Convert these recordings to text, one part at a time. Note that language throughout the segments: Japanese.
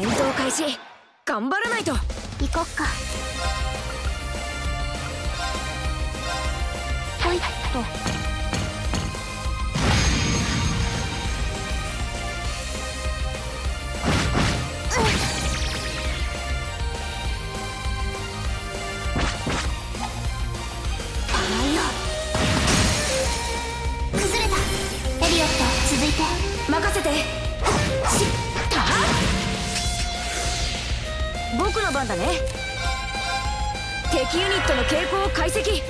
戦闘開始。頑張らないと。行こっか。ほいっと。僕の番だね。敵ユニットの傾向を解析。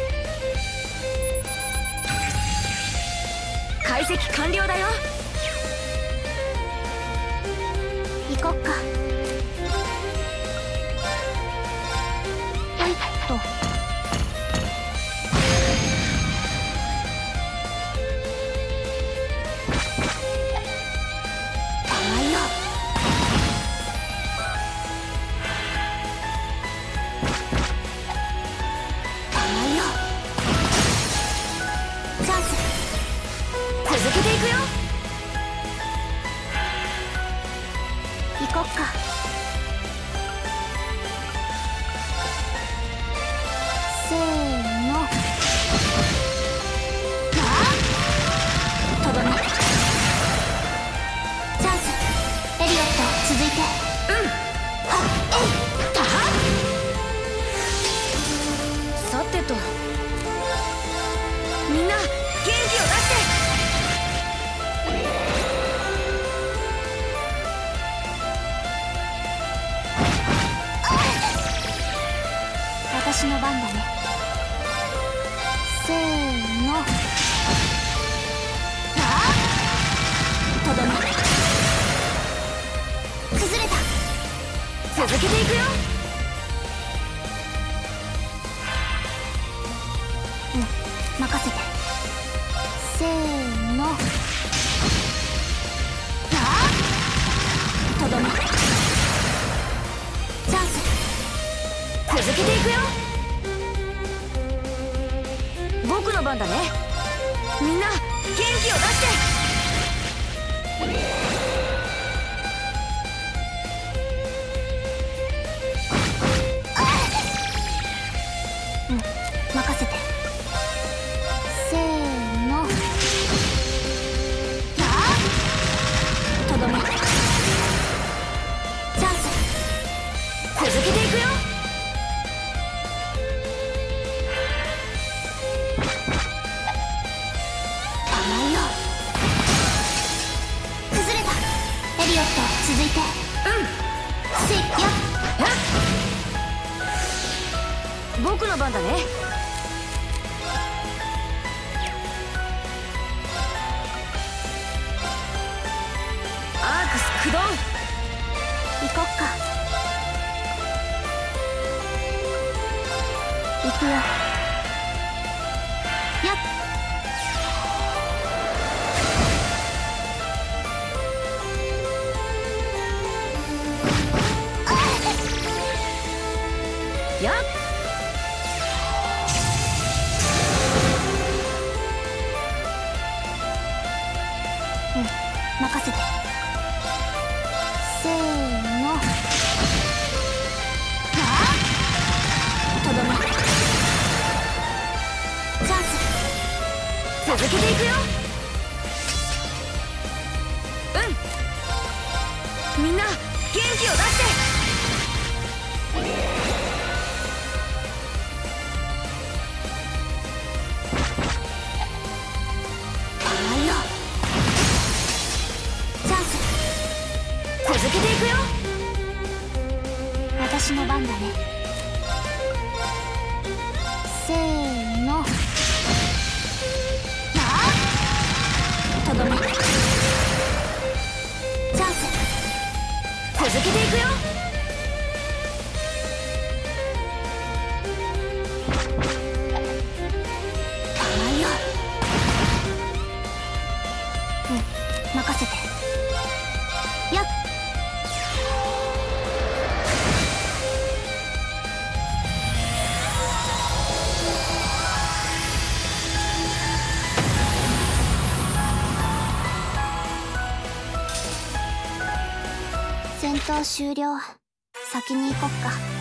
解析完了だよ。行こっか。くよ。行こっか。せーの。ああとどめ。チャンス。エリオット続いて。うん。はっ。えいたさてと私の番だね。せーの。あとどめ。崩れた。続けていくよ。うん任せて。せーの。あとどめ。チャンス。続けていくよ。の番だね。みんな元気を出して。僕の番だね。アークス駆動。行こっか。行くよ。やっ。やっ。任せて。せーの。ああ？とどめ。チャンス。続けていくよ。うん。みんな元気を出して。私の番だね。せーの。あ？とどめ。チャンス。続けていくよ。戦闘終了。先に行こっか。